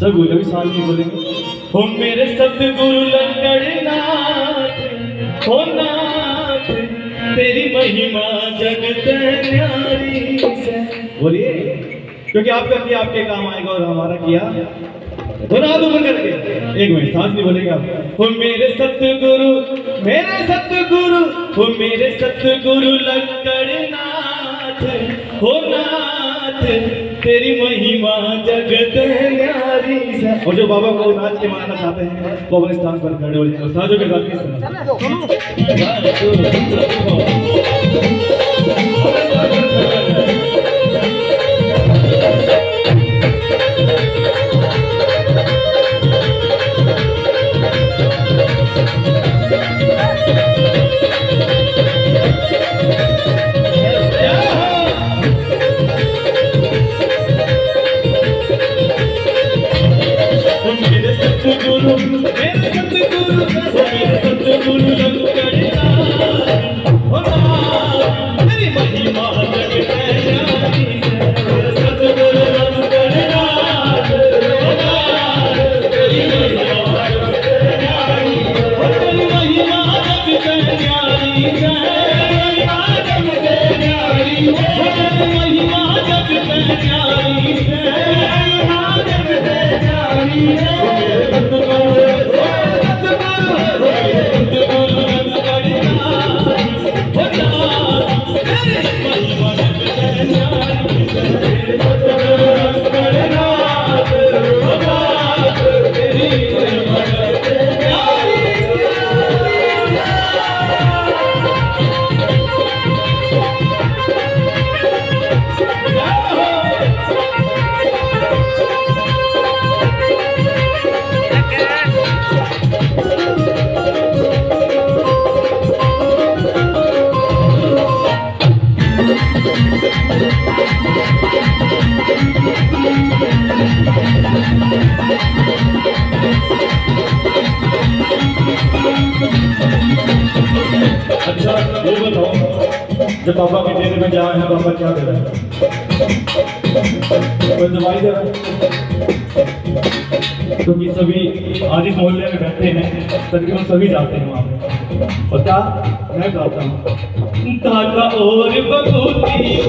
سب بولو بھی ساتھ نہیں بولیں گے۔ ہو میرے ست گرو لنگڑ ناتھ، ہو ناتھ، تیری مہما جگت نیاری سے۔ بولیے، کیونکہ آپ کا کیا آپ کے کام آئے گا اور ہمارا کیا؟ دھنا دو بن کر کے۔ ایک منٹ، سانس نہیں بولے گا ہو میرے ست گرو میرے ست گرو ہو میرے ست گرو لنگڑ ناتھ۔ ہو ناتھ تیری مہیما جگت نیاری سے اور جو بابا کو ناچ کے ماننا چاہتے ہیں وہ اپنے استان پر کھڑے ہو استاذوں کے ساتھ میرے ست Yeah. اچھا یہ بتاؤ جب پاپا کے ڈیرے میں جا ہے پاپا کیا دے رہا ہے کوئی دوائی دے رہا ہے کیونکہ سبھی آج اس محلے میں بیٹھتے ہیں تقریباً سبھی جاتے ہیں وہاں پہ اور میں گاتا ہوں اور بگوتی